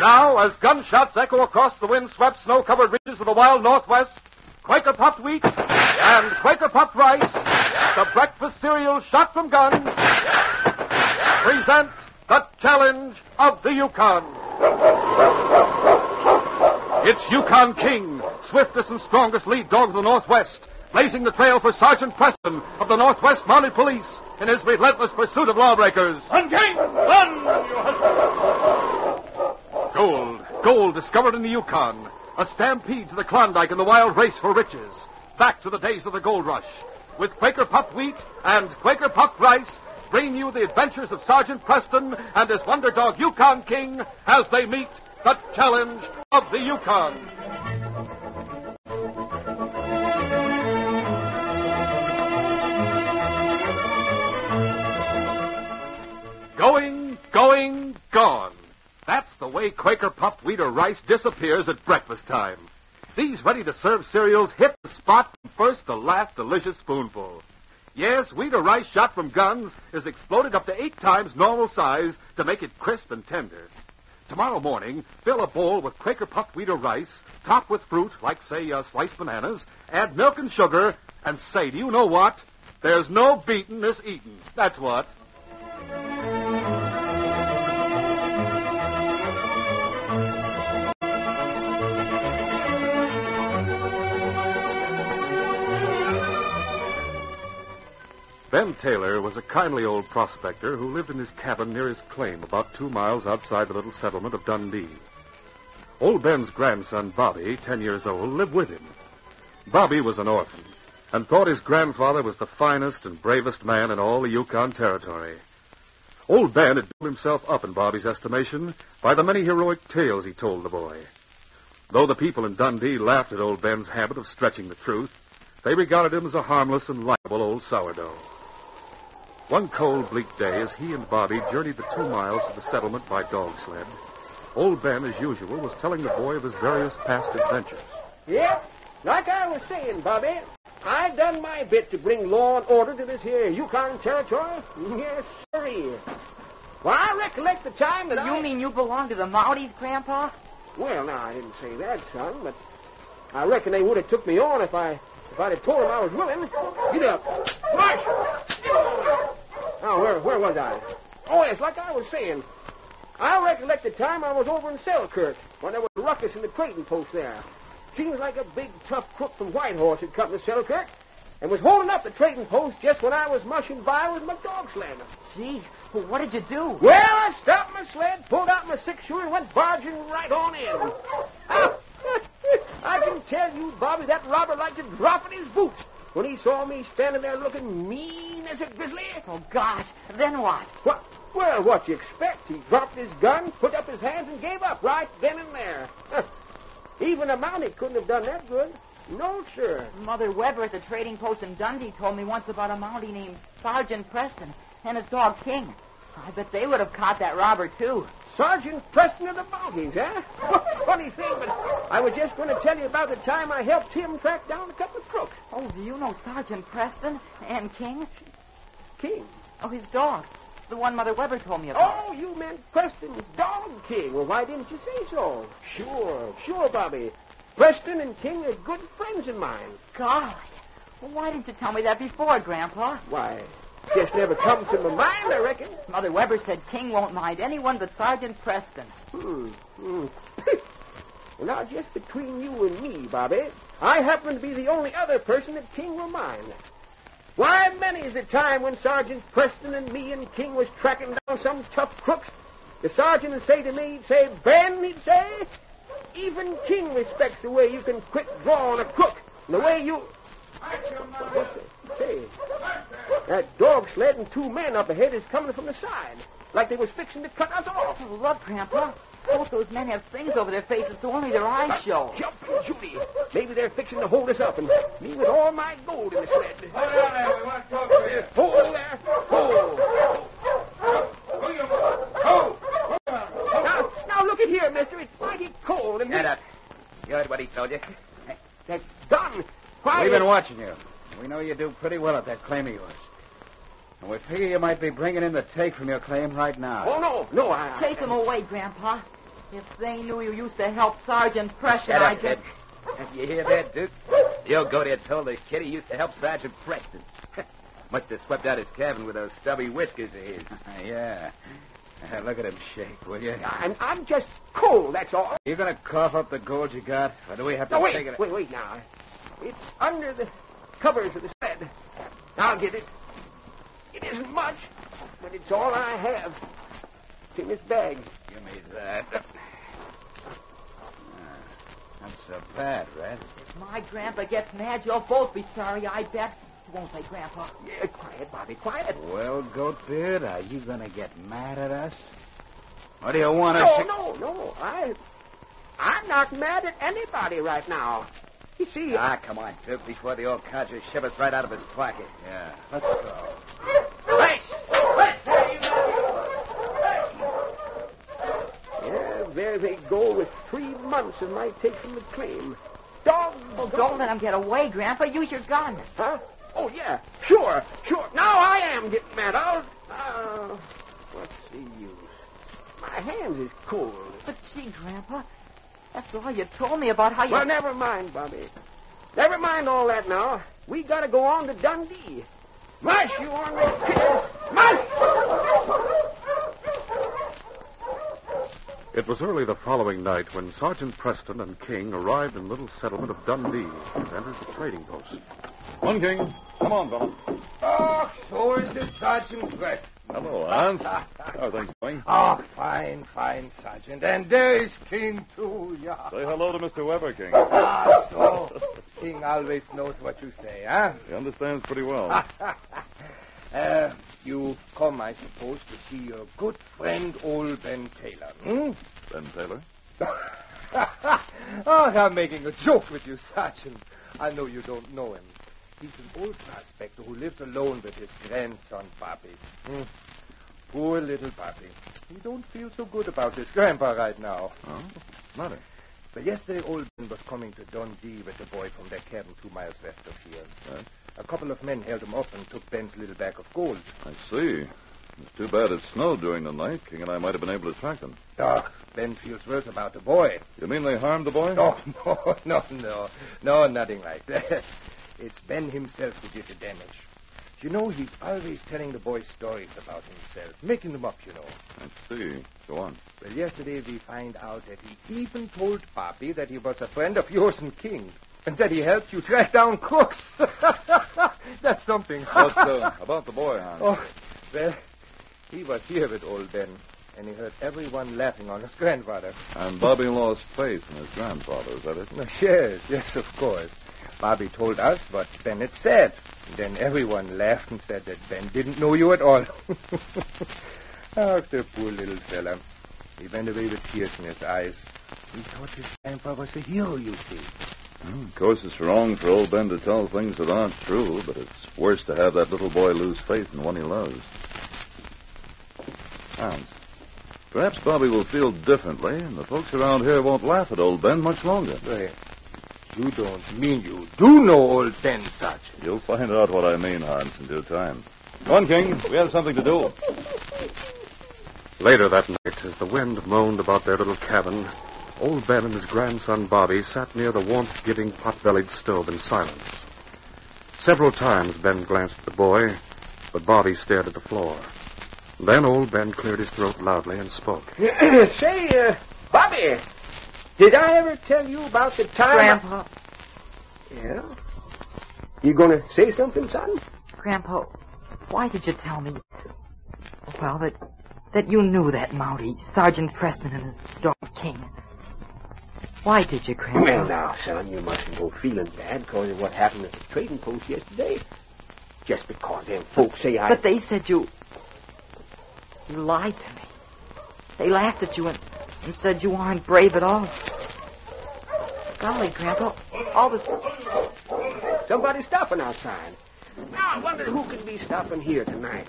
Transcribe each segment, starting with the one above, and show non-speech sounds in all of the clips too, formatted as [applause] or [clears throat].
Now, as gunshots echo across the wind-swept, snow-covered ridges of the wild Northwest, Quaker puffed wheat and Quaker puffed rice, the breakfast cereal shot from guns, present the challenge of the Yukon. It's Yukon King, swiftest and strongest lead dog of the Northwest, blazing the trail for Sergeant Preston of the Northwest Mounted Police in his relentless pursuit of lawbreakers. Run, King! Run! Gold, gold discovered in the Yukon. A stampede to the Klondike in the wild race for riches. Back to the days of the gold rush. With Quaker puffed wheat and Quaker puffed rice, bring you the adventures of Sergeant Preston and his wonder dog Yukon King as they meet the challenge of the Yukon. Quaker Puff wheat or rice disappears at breakfast time. These ready to serve cereals hit the spot from first to last delicious spoonful. Yes, wheat or rice shot from guns is exploded up to eight times normal size to make it crisp and tender. Tomorrow morning, fill a bowl with Quaker Puff wheat or rice, top with fruit, like, say, uh, sliced bananas, add milk and sugar, and say, do you know what? There's no beating this eating. That's what. Ben Taylor was a kindly old prospector who lived in his cabin near his claim about two miles outside the little settlement of Dundee. Old Ben's grandson, Bobby, ten years old, lived with him. Bobby was an orphan and thought his grandfather was the finest and bravest man in all the Yukon Territory. Old Ben had built himself up in Bobby's estimation by the many heroic tales he told the boy. Though the people in Dundee laughed at old Ben's habit of stretching the truth, they regarded him as a harmless and likable old sourdough. One cold, bleak day, as he and Bobby journeyed the two miles to the settlement by dog sled, old Ben, as usual, was telling the boy of his various past adventures. Yep, like I was saying, Bobby, I done my bit to bring law and order to this here Yukon territory. [laughs] Yes, sirree. Well, I recollect the time that You I... mean you belong to the Mounties, Grandpa? Well, now, I didn't say that, son, but I reckon they would have took me on if I if I'd have told them I was willing. Get up. Mush! Now, where, where was I? Oh, yes, like I was saying. I recollect the time I was over in Selkirk when there was a ruckus in the trading post there. Seems like a big, tough crook from Whitehorse had come to Selkirk and was holding up the trading post just when I was mushing by with my dog sled. Gee, well, what did you do? Well, I stopped my sled, pulled out my six shooter, and went barging right on in. Ah! [laughs] I can tell you, Bobby, that robber liked to drop in his boots when he saw me standing there looking mean as a grizzly. Oh, gosh. Then what? What? Well, what you expect? He dropped his gun, put up his hands, and gave up right then and there. [laughs] Even a mountie couldn't have done that good. No, sir. Mother Weber at the trading post in Dundee told me once about a Mountie named Sergeant Preston and his dog King. I bet they would have caught that robber, too. Sergeant Preston of the Mounties, huh? Eh? [laughs] Funny thing, but I was just going to tell you about the time I helped him track down a couple of crooks. Oh, do you know Sergeant Preston and King? King. Oh, his dog. The one Mother Weber told me about. Oh, you meant Preston's dog king. Well, why didn't you say so? Sure, sure, Bobby. Preston and King are good friends of mine. Golly. Well, why didn't you tell me that before, Grandpa? Why, just never come to my mind, I reckon. Mother Weber said King won't mind anyone but Sergeant Preston. Hmm. hmm. [laughs] well, now, just between you and me, Bobby, I happen to be the only other person that King will mind. Why, many's the time when Sergeant Preston and me and King was tracking down some tough crooks. The sergeant would say to me, he'd say, Ben, he'd say, even King respects the way you can quick draw on a crook, and the way you... What's it? Say, that dog sled and two men up ahead is coming from the side, like they was fixing to cut us off. Oh, look, Grandpa. Both those men have things over their faces so only their eyes show. Jump, Judy. Maybe they're fixing to hold us up, and me with all my gold in the sled. Hold on there. We want to talk to you. Hold there. Hold. Who you Who? Now, now look at here, mister. It's mighty cold, and Get up. You heard what he told you. that gun. Why? We've been watching you. We know you do pretty well at that claim of yours. And we figure you might be bringing in the take from your claim right now. Oh no, no. I, I- Chase them away, Grandpa. If they knew you used to help Sergeant Preston, Shut I'd up, You hear that, Duke? You'll go there told the kid he used to help Sergeant Preston. [laughs] Must have swept out his cabin with those stubby whiskers of his. [laughs] [laughs] yeah. Uh, Look at him shake, will you? I'm, I'm just cold, that's all. You gonna cough up the gold you got, or do we have to No, take wait, it? wait, wait now. It's under the covers of the sled. I'll get it. It isn't much, but it's all I have. It's in this bag. Give me that. Ah, Not so bad, Red. If my grandpa gets mad, you'll both be sorry, I bet. Won't they, Grandpa? Yeah, quiet, Bobby, quiet. Well, Goatbeard, are you gonna get mad at us? Or do you want us No, to... no, no. I, I'm not mad at anybody right now. You see, Ah, come on, Duke, before the old codger shivers right out of his pocket. Yeah, let's go. Right. Yeah, there they go with three months of my take from the claim. Dog. Well, don't let him get away, Grandpa. Use your gun. Huh? Oh, yeah. Sure, sure. Now I am getting mad. I'll. Uh, what's the use? My hands is cold. But gee, Grandpa, after all you told me about how you... Well, never mind, Bobby. Never mind all that now. We gotta go on to Dundee. Mush, you ornery kid! Mush! It was early the following night when Sergeant Preston and King arrived in the little settlement of Dundee and entered the trading post. One King. Come on, fella. Oh, so is it, Sergeant Preston. Hello, [laughs] Hans. How are things going? Oh, fine, fine, Sergeant. And there is King, too, yeah. Say hello to Mr. Weber, King. Ah, so King always knows what you say, huh? He understands pretty well. [laughs] uh, you come, I suppose, to see your good friend, old Ben Taylor, hmm? Ben Taylor? oh, [laughs] I'm making a joke with you, Sergeant. I know you don't know him. He's an old prospector who lives alone with his grandson, Bobby. Hmm. Poor little Bobby. He don't feel so good about his grandpa right now. Oh? Matter. But yesterday, old Ben was coming to Dundee with a boy from their cabin two miles west of here. Right. A couple of men held him up and took Ben's little bag of gold. I see. It's too bad it snowed during the night. King and I might have been able to track them. Oh, Ben feels worse about the boy. You mean they harmed the boy? Oh, no, [laughs] no, no. No, nothing like that. It's Ben himself who did the damage. You know, he's always telling the boys stories about himself, making them up, you know. I see. Go on. Well, yesterday we find out that he even told Bobby that he was a friend of yours and King, and that he helped you track down crooks. [laughs] That's something. What uh, about the boy, Hans? oh, well, he was here with old Ben, and he heard everyone laughing on his grandfather. And Bobby lost faith in his grandfather, is that it? Yes, yes, of course. Bobby told us what Ben had said. Then everyone laughed and said that Ben didn't know you at all. oh, [laughs] the poor little fella. He went away with tears in his eyes. He thought his grandpa was a hero, you see. Well, of course, it's wrong for old Ben to tell things that aren't true, but it's worse to have that little boy lose faith in one he loves. Hans, perhaps Bobby will feel differently, and the folks around here won't laugh at old Ben much longer. Well, you don't mean you do know old Ben, Sergeant. You'll find out what I mean, Hans, in due time. Come on, King. We have something to do. Later that night, as the wind moaned about their little cabin, old Ben and his grandson Bobby sat near the warmth-giving pot-bellied stove in silence. Several times Ben glanced at the boy, but Bobby stared at the floor. Then old Ben cleared his throat loudly and spoke. [clears throat] Say, uh, Bobby, did I ever tell you about the time? Grandpa, Yeah? You gonna say something, son? Grandpa, why did you tell me? Well, that that you knew that Mountie, Sergeant Preston and his dog King. Why did you, Grandpa? Well, now, son, you mustn't go feeling bad because of what happened at the trading post yesterday. Just because them folks say I... But they said you. You lied to me. They laughed at you and, and said you aren't brave at all. Golly, Grandpa, all this. Somebody's stopping outside. Now, I wonder who could be stopping here tonight.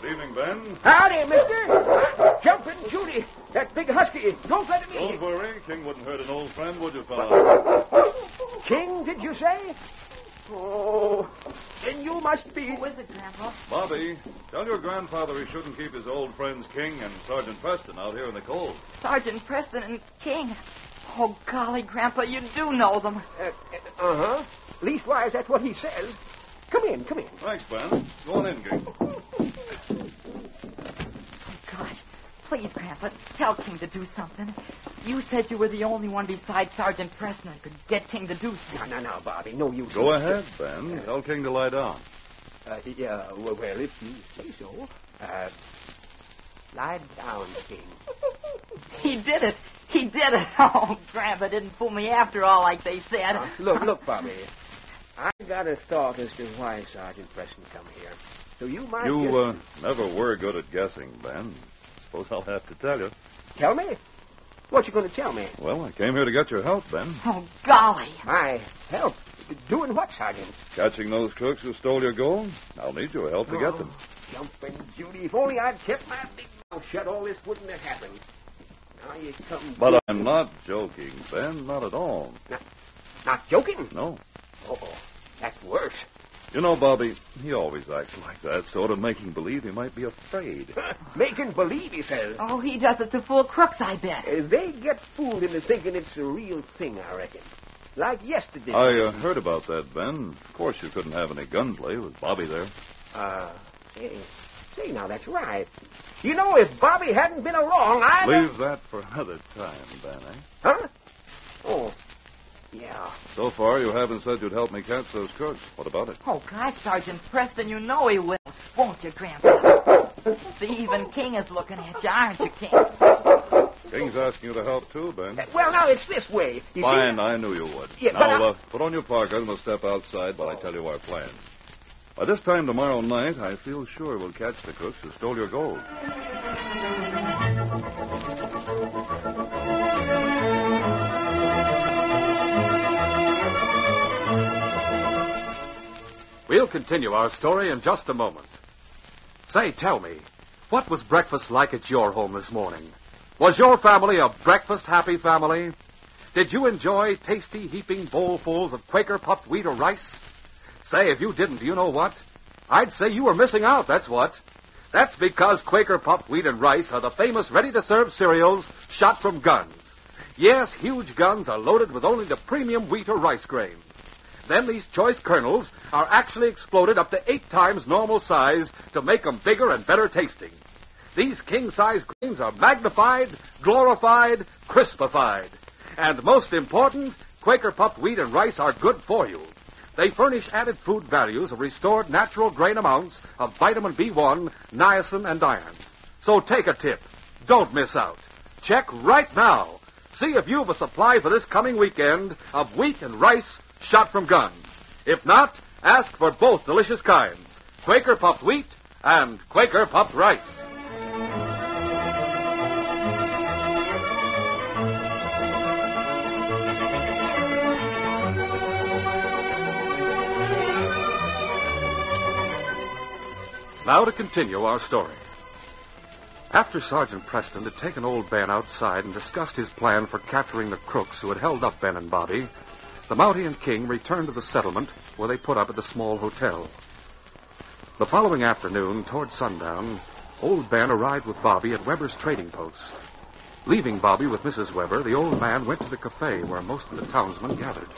Good evening, Ben. Howdy, mister. Jumping Judy. That big husky. Don't let him Don't in. worry. King wouldn't hurt an old friend, would you, fella? King, did you say? Oh, then you must be. Who is it, Grandpa? Bobby, tell your grandfather he shouldn't keep his old friends King and Sergeant Preston out here in the cold. Sergeant Preston and King. Oh, golly, Grandpa, you do know them. Uh huh. Leastwise, that's what he says. Come in, come in. Thanks, Ben. Go on in, King. Oh, gosh. Please, Grandpa, tell King to do something. You said you were the only one besides Sergeant Preston that could get King to do No, something. no, no, Bobby. No use. Go ahead, Ben. Tell King to lie down. Uh, yeah, well, well, if you say so. Uh, lie down, King. [laughs] He did it. He did it. [laughs] Oh, Grandpa didn't fool me after all, like they said. Uh, look, look, Bobby. I got a thought as to why Sergeant Preston come here. So you might You just... uh, never were good at guessing, Ben. Suppose I'll have to tell you. tell me. What you going to tell me? Well, I came here to get your help, Ben. Oh, golly. My help. Doing what, Sergeant? Catching those crooks who stole your gold? I'll need your help to get oh, them. Oh, Jumping Judy. If only I'd kept my big mouth shut, all this wouldn't have happened. Now you come... But I'm not joking, Ben. Not at all. Not joking? No. Oh, that's worse. You know, Bobby, he always acts like that, sort of making believe he might be afraid. [laughs] Making believe, he says. Oh, he does it to fool crooks, I bet. Uh, they get fooled into thinking it's a real thing, I reckon. Like yesterday. I uh, heard about that, Ben. Of course, you couldn't have any gunplay with Bobby there. Uh, say, see, now, that's right. You know, if Bobby hadn't been along, I'd... Leave that for another time, Ben, eh? Huh? Oh, yeah. So far, you haven't said you'd help me catch those crooks. What about it? Oh, gosh, Sergeant Preston, you know he will. Won't you, Grandpa? See, even King is looking at you, aren't you, King? King's asking you to help, too, Ben. Uh, Well, now, it's this way. You Fine, see... I knew you would. Yeah, now, uh, put on your parka and we'll step outside while I tell you our plans. By this time tomorrow night, I feel sure we'll catch the crooks who stole your gold. Continue our story in just a moment. Say, tell me, what was breakfast like at your home this morning? Was your family a breakfast happy family? Did you enjoy tasty heaping bowlfuls of Quaker puffed wheat or rice? Say, if you didn't, you know what? I'd say you were missing out, that's what. That's because Quaker puffed wheat and rice are the famous ready-to-serve cereals shot from guns. Yes, huge guns are loaded with only the premium wheat or rice grains. Then these choice kernels are actually exploded up to eight times normal size to make them bigger and better tasting. These king-size grains are magnified, glorified, crispified. And most important, Quaker puffed wheat and rice are good for you. They furnish added food values of restored natural grain amounts of vitamin B1, niacin, and iron. So take a tip. Don't miss out. Check right now. See if you've a supply for this coming weekend of wheat and rice shot from guns. If not, ask for both delicious kinds Quaker puffed wheat and Quaker puffed rice. Now to continue our story. After Sergeant Preston had taken old Ben outside and discussed his plan for capturing the crooks who had held up Ben and Bobby, the Mountie and King returned to the settlement where they put up at the small hotel. The following afternoon, toward sundown, old Ben arrived with Bobby at Weber's trading post. Leaving Bobby with Mrs. Weber, the old man went to the cafe where most of the townsmen gathered.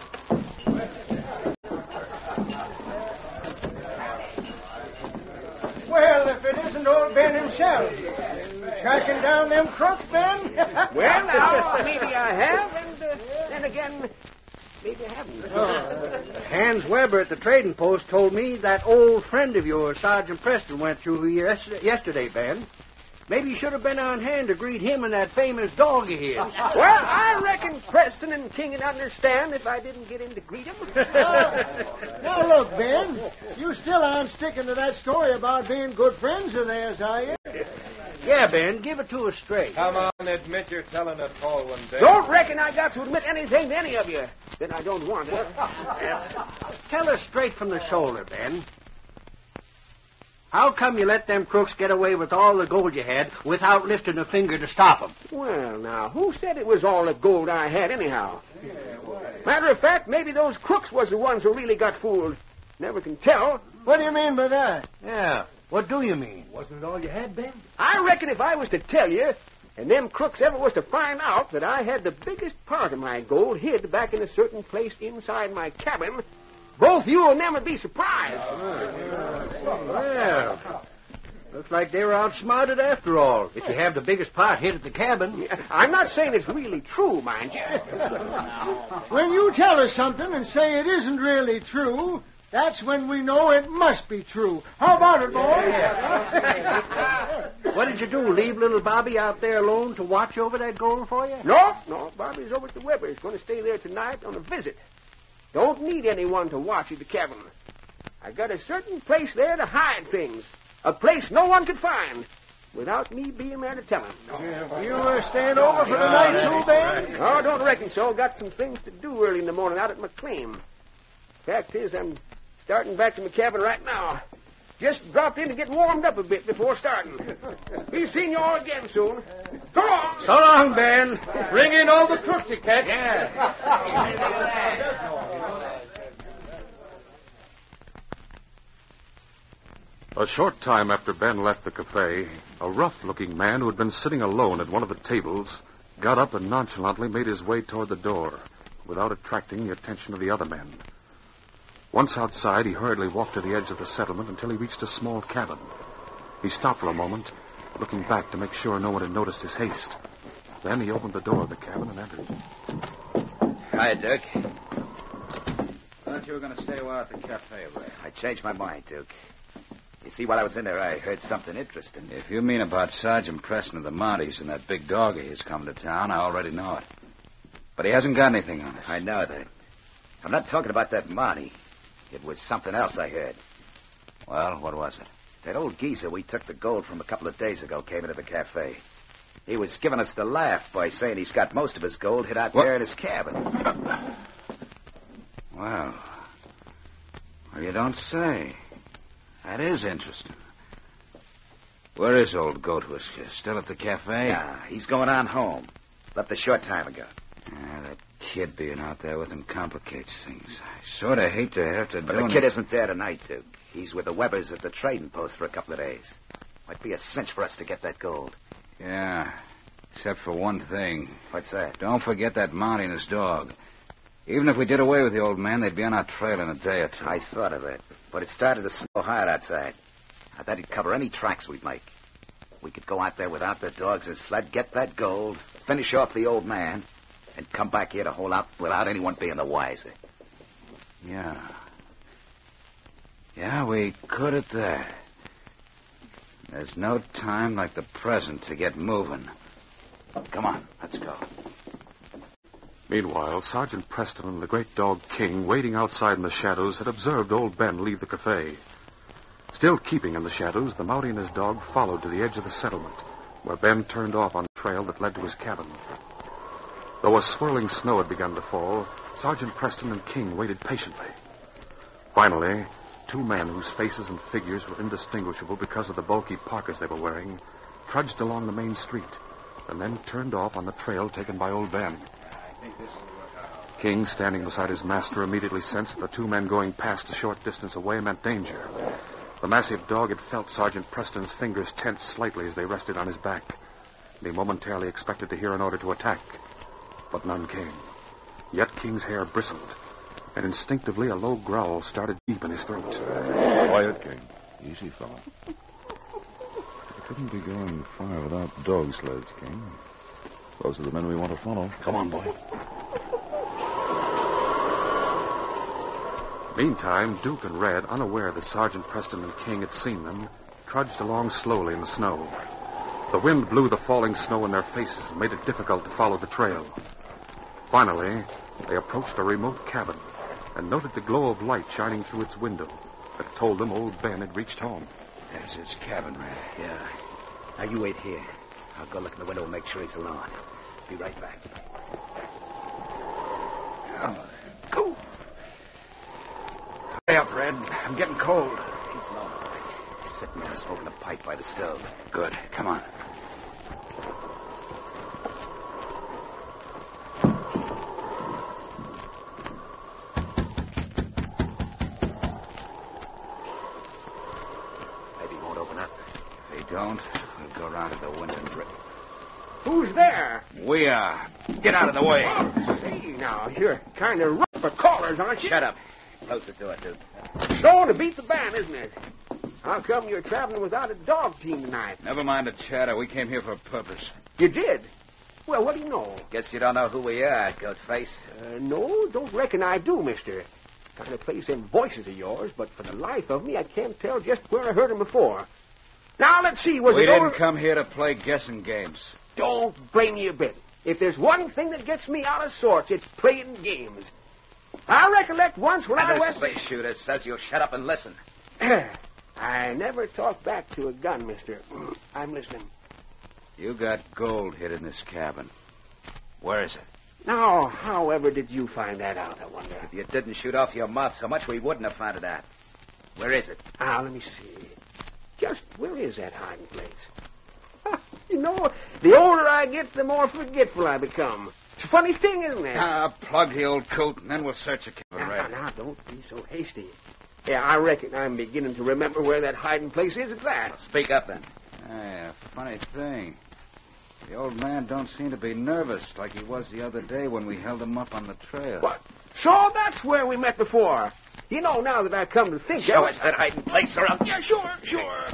Well, if it isn't old Ben himself. Tracking down them crooks, Ben? [laughs] Well, now, maybe I have, and uh, then again, maybe I haven't. Oh, Hans Weber at the trading post told me that old friend of yours, Sergeant Preston, went through here yesterday, yesterday, Ben. Maybe you should have been on hand to greet him and that famous dog of his. [laughs] Well, I reckon Preston and King would understand if I didn't get in to greet him. [laughs] now, look, Ben. You still aren't sticking to that story about being good friends of theirs, are you? Yeah, Ben, give it to us straight. Come on, admit you're telling a tall one, Ben. don't reckon I got to admit anything to any of you that I don't want to. [laughs] Tell us straight from the shoulder, Ben. How come you let them crooks get away with all the gold you had without lifting a finger to stop 'em? Well, now, who said it was all the gold I had, anyhow? Matter of fact, maybe those crooks was the ones who really got fooled. Never can tell. What do you mean by that? Yeah. What do you mean? Wasn't it all you had, Ben? I reckon if I was to tell you, and them crooks ever was to find out that I had the biggest part of my gold hid back in a certain place inside my cabin, both you and them would be surprised. Well, looks like they were outsmarted after all. If you have the biggest part hid at the cabin. [laughs] I'm not saying it's really true, mind you. When you tell us something and say it isn't really true, that's when we know it must be true. How about it, boys? What did you do? Leave little Bobby out there alone to watch over that gold for you? No, no, Bobby's over at the Weber's. Going to stay there tonight on a visit. Don't need anyone to watch at the cabin. I got a certain place there to hide things. A place no one could find without me being there to tell him. You uh, staying over for the night, too, Ben? Oh, don't reckon so. Got some things to do early in the morning out at McLean. Fact is, I'm starting back to my cabin right now. Just dropped in to get warmed up a bit before starting. [laughs] Be seeing you all again soon. Go on. So long, Ben. Bring in all the crooks you catch. Yeah. A short time after Ben left the cafe, a rough looking man who had been sitting alone at one of the tables got up and nonchalantly made his way toward the door without attracting the attention of the other men. Once outside, he hurriedly walked to the edge of the settlement until he reached a small cabin. He stopped for a moment, looking back to make sure no one had noticed his haste. Then he opened the door of the cabin and entered. Hi, Duke. Thought you were going to stay a while at the cafe, Ray. I changed my mind, Duke. You see, while I was in there, I heard something interesting. If you mean about Sergeant Preston of the Mounties and that big dog of his coming to town, I already know it. But he hasn't got anything on it. I know that. I'm not talking about that Mountie. It was something else I heard. Well, what was it? That old geezer we took the gold from a couple of days ago came into the cafe. He was giving us the laugh by saying he's got most of his gold hid out What? there in his cabin. Well, well, you don't say. That is interesting. Where is old Goat Whisker? Still at the cafe? Yeah, he's going on home. Left a short time ago. Yeah, that kid being out there with him complicates things. I sort of hate to have to But do the kid isn't there tonight, Duke. He's with the Webers at the trading post for a couple of days. Might be a cinch for us to get that gold. Yeah, except for one thing. What's that? Don't forget that Mountie and his dog. Even if we did away with the old man, they'd be on our trail in a day or two. I thought of it, but it started to snow hard outside. I bet he'd cover any tracks we'd make. We could go out there without the dogs and sled, get that gold, finish off the old man, and come back here to hold out without anyone being the wiser. Yeah. Yeah, we could at that. There's no time like the present to get moving. Come on, let's go. Meanwhile, Sergeant Preston and the great dog King, waiting outside in the shadows, had observed old Ben leave the cafe. Still keeping in the shadows, the Mountie and his dog followed to the edge of the settlement, where Ben turned off on the trail that led to his cabin. Though a swirling snow had begun to fall, Sergeant Preston and King waited patiently. Finally, two men whose faces and figures were indistinguishable because of the bulky parkas they were wearing trudged along the main street and then turned off on the trail taken by old Ben. King, standing beside his master, immediately sensed that the two men going past a short distance away meant danger. The massive dog had felt Sergeant Preston's fingers tense slightly as they rested on his back, and he momentarily expected to hear an order to attack. But none came. Yet King's hair bristled, and instinctively a low growl started deep in his throat. Quiet, King. Easy, fella. We couldn't be going far without dog sleds, King. Those are the men we want to follow. Come on, boy. Meantime, Duke and Red, unaware that Sergeant Preston and King had seen them, trudged along slowly in the snow. The wind blew the falling snow in their faces and made it difficult to follow the trail. Finally, they approached a remote cabin and noted the glow of light shining through its window that told them old Ben had reached home. There's his cabin, Ray. Yeah. Now you wait here. I'll go look in the window and make sure he's alone. Be right back. Oh, go. Hurry up, Red. I'm getting cold. He's alone. He's sitting there smoking a pipe by the stove. Good. Come on. Maybe he won't open up. If they don't, we'll go around to the window and break. Who's there? We are. Get out of the way. Oh, say, now, you're kind of rough for callers, aren't you? Shut up. Close the door, Duke. Slow to beat the band, isn't it? How come you're traveling without a dog team tonight? Never mind the chatter. We came here for a purpose. You did? Well, what do you know? Guess you don't know who we are, goat face. Uh, no, don't reckon I do, mister. Kind of place them voices of yours, but for the life of me, I can't tell just where I heard 'em before. Now, let's see, was we it didn't over... come here to play guessing games. Don't blame me a bit. If there's one thing that gets me out of sorts, it's playing games. I recollect once when I And the went... space shooter says you'll shut up and listen. [clears throat] I never talk back to a gun, mister. [clears throat] I'm listening. You got gold hid in this cabin. Where is it? Now, however did you find that out, I wonder? If you didn't shoot off your mouth so much, we wouldn't have found it out. Where is it? Ah, let me see. Just where is that hiding place? you know, the older I get, the more forgetful I become. It's a funny thing, isn't it? Ah, plug the old coat, and then we'll search the cabin. now, now, don't be so hasty. Yeah, I reckon I'm beginning to remember where that hiding place is at that. Speak up then. Yeah, funny thing. The old man don't seem to be nervous like he was the other day when we held him up on the trail. What? So that's where we met before. You know, now that I come to think Show of us that hiding place, or I'll... Yeah, sure, sure.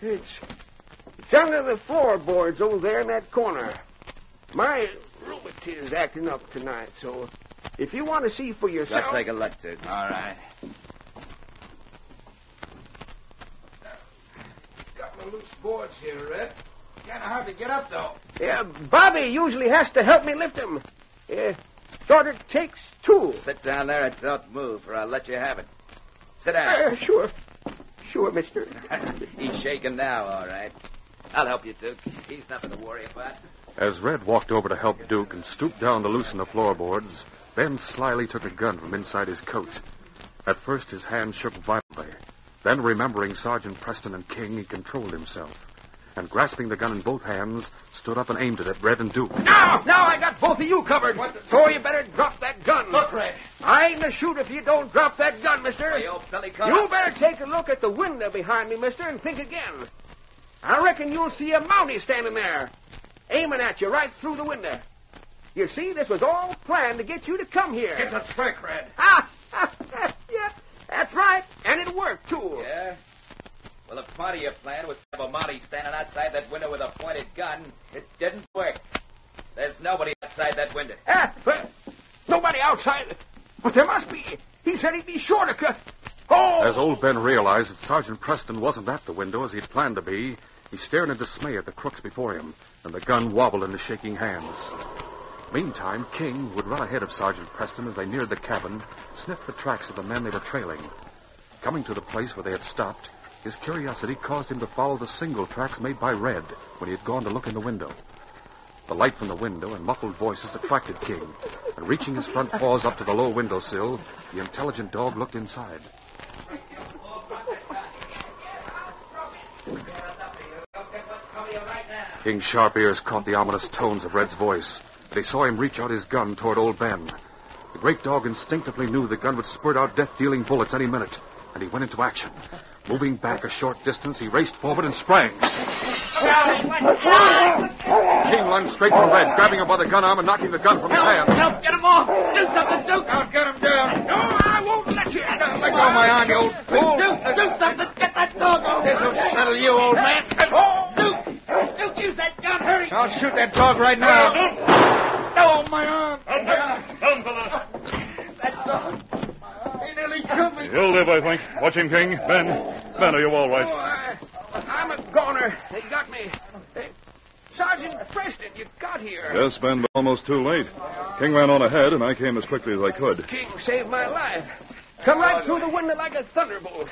It's, it's under the floorboards over there in that corner. My rheumatiz acting up tonight, so if you want to see for yourself... Let's take a look, Duke. All right. Couple of loose boards here, Red. Kind of hard to get up, though. Yeah, Bobby usually has to help me lift them. Yeah, sort of takes two. Sit down there and don't move, or I'll let you have it. Sit down. Uh, sure. Sure, mister. [laughs] He's shaking now, all right. I'll help you, Duke. He's nothing to worry about. As Red walked over to help Duke and stooped down to loosen the floorboards, Ben slyly took a gun from inside his coat. At first, his hand shook violently. Then, remembering Sergeant Preston and King, he controlled himself. And grasping the gun in both hands, stood up and aimed it at Red and Duke. Now, now I got both of you covered. So you better drop that gun. Look, Red. I ain't gonna shoot if you don't drop that gun, mister. Hey, old Billy Carter. You better take a look at the window behind me, mister, and think again. I reckon you'll see a Mountie standing there, aiming at you right through the window. You see, this was all planned to get you to come here. It's a trick, Red. Ah, [laughs] yeah, that's right. And it worked, too. Yeah? Well, if part of your plan was to have a Mountie standing outside that window with a pointed gun, it didn't work. There's nobody outside that window. Ah, but nobody outside. But there must be. He said he'd be sure to cut. Oh! As old Ben realized that Sergeant Preston wasn't at the window as he'd planned to be, he stared in dismay at the crooks before him, and the gun wobbled in his shaking hands. Meantime, King, who had run ahead of Sergeant Preston as they neared the cabin, sniffed the tracks of the men they were trailing. Coming to the place where they had stopped, his curiosity caused him to follow the single tracks made by Red when he had gone to look in the window. The light from the window and muffled voices attracted King, and reaching his front paws up to the low windowsill, the intelligent dog looked inside. King's sharp ears caught the ominous tones of Red's voice. They saw him reach out his gun toward old Ben. The great dog instinctively knew the gun would spurt out death-dealing bullets any minute, and he went into action. Moving back a short distance, he raced forward and sprang. King lunged straight for Red, grabbing him by the gun arm and knocking the gun from his hand. Help, get him off! Do something, Duke! I'll get him down! No, I won't let you! Let go of my arm, you old fool. Duke, do something! Get that dog off! This'll settle you, old man. Oh, Duke! Duke, use that gun! Hurry! I'll shoot that dog right now. Oh, my arm! He'll live, I think. Watch him, King. Ben. Ben, are you all right? Oh. I, I'm a goner. They got me. Sergeant Preston, you got here. Yes, Ben, but almost too late. King ran on ahead, and I came as quickly as I could. King saved my life. Come right through the window like a thunderbolt.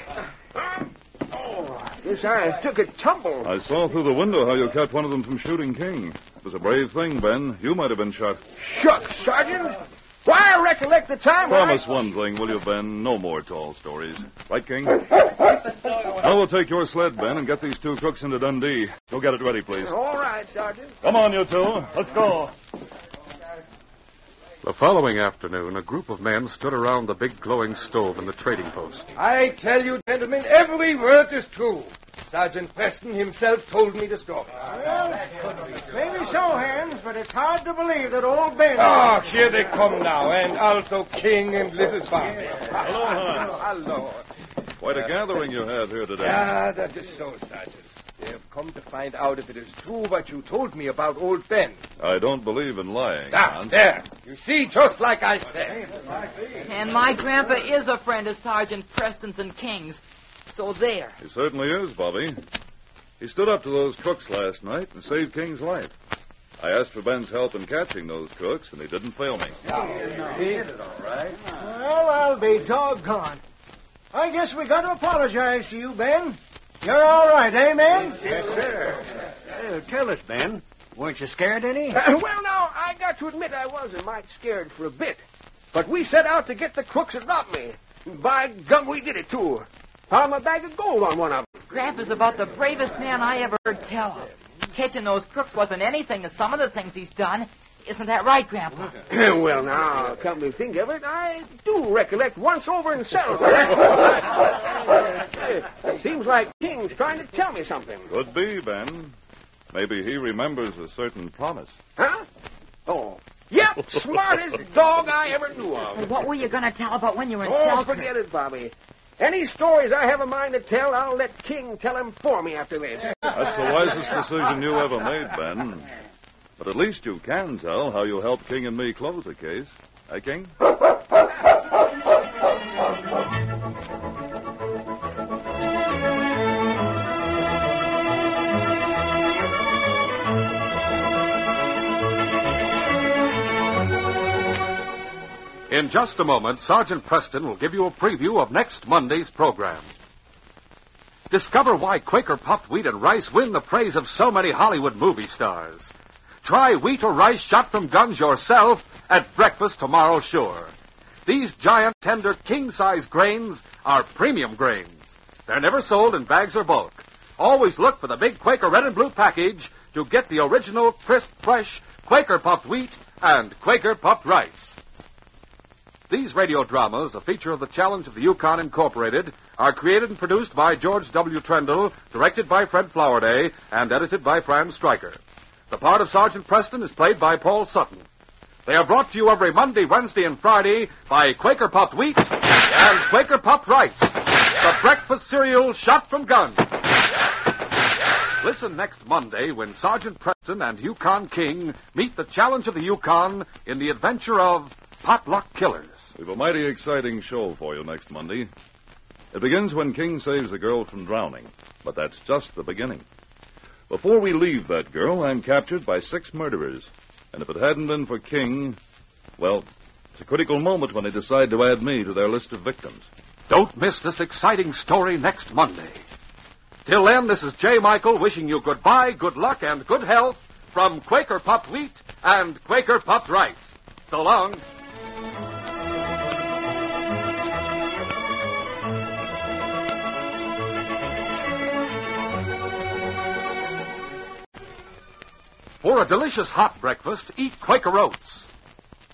Huh? Oh, guess I took a tumble. I saw through the window how you kept one of them from shooting King. It was a brave thing, Ben. You might have been shot. Shucks, Sergeant. Why, I recollect the time when I- Promise one thing, will you, Ben? No more tall stories. Right, King? [laughs] Now we'll take your sled, Ben, and get these two crooks into Dundee. Go get it ready, please. All right, Sergeant. Come on, you two. Let's go. The following afternoon, a group of men stood around the big glowing stove in the trading post. I tell you, gentlemen, every word is true. Sergeant Preston himself told me the story. Well, maybe so, Hans, but it's hard to believe that old Ben. Oh, here they come now, and also King and little Bobby. Hello, Hans. Hello. Quite a gathering you have here today. Ah, that is so, Sergeant. They have come to find out if it is true what you told me about old Ben. I don't believe in lying, Ah, Hans. there. You see, just like I said. And my grandpa is a friend of Sergeant Preston's and King's. So there. He certainly is, Bobby. He stood up to those crooks last night and saved King's life. I asked for Ben's help in catching those crooks, and he didn't fail me. Yeah, he did it all right. Well, I'll be doggone. I guess we got to apologize to you, Ben. You're all right, eh, man? Yes, sir. Uh, tell us, Ben. Weren't you scared any? Uh, [clears throat] well, now, I got to admit I was a mite scared for a bit. But we set out to get the crooks that robbed me. By gum, we did it, too. Found my bag of gold on one of them. Grandpa's about the bravest man I ever heard tell of. Catching those crooks wasn't anything to some of the things he's done. Isn't that right, Grandpa? [clears throat] well, now, come to think of it, I do recollect once over in Selma. [laughs] Seems like King's trying to tell me something. Could be, Ben. Maybe he remembers a certain promise. Huh? Oh. Yep, smartest [laughs] dog I ever knew of. What were you going to tell about when you were in Oh, Selkirk? forget it, Bobby. Any stories I have a mind to tell, I'll let King tell them for me after this. That's the wisest decision you ever made, Ben. But at least you can tell how you helped King and me close the case. Eh, King? [laughs] In just a moment, Sergeant Preston will give you a preview of next Monday's program. Discover why Quaker puffed wheat and rice win the praise of so many Hollywood movie stars. Try wheat or rice shot from guns yourself at breakfast tomorrow, sure. These giant, tender, king-size grains are premium grains. They're never sold in bags or bulk. Always look for the big Quaker red and blue package to get the original, crisp, fresh Quaker puffed wheat and Quaker puffed rice. These radio dramas, a feature of the Challenge of the Yukon Incorporated, are created and produced by George W. Trendle, directed by Fred Flowerday, and edited by Fran Stryker. The part of Sergeant Preston is played by Paul Sutton. They are brought to you every Monday, Wednesday, and Friday by Quaker Puffed Wheat and Quaker Puffed Rice, the breakfast cereal shot from guns. Listen next Monday when Sergeant Preston and Yukon King meet the Challenge of the Yukon in the adventure of Potluck Killers. We've a mighty exciting show for you next Monday. It begins when King saves a girl from drowning, but that's just the beginning. Before we leave that girl, I'm captured by six murderers. And if it hadn't been for King, well, it's a critical moment when they decide to add me to their list of victims. Don't miss this exciting story next Monday. Till then, this is J. Michael wishing you goodbye, good luck, and good health from Quaker Puffed Wheat and Quaker Puffed Rice. So long. For a delicious hot breakfast, eat Quaker Oats.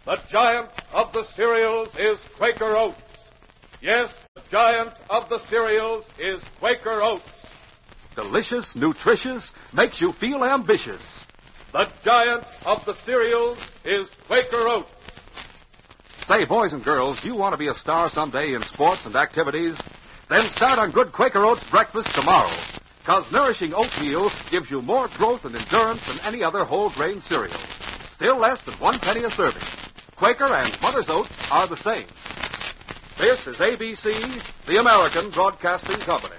The giant of the cereals is Quaker Oats. Yes, the giant of the cereals is Quaker Oats. Delicious, nutritious, makes you feel ambitious. The giant of the cereals is Quaker Oats. Say, boys and girls, do you want to be a star someday in sports and activities? Then start on good Quaker Oats breakfast tomorrow. Because nourishing oatmeal gives you more growth and endurance than any other whole grain cereal. Still less than one penny a serving. Quaker and Mother's Oats are the same. This is ABC, the American Broadcasting Company.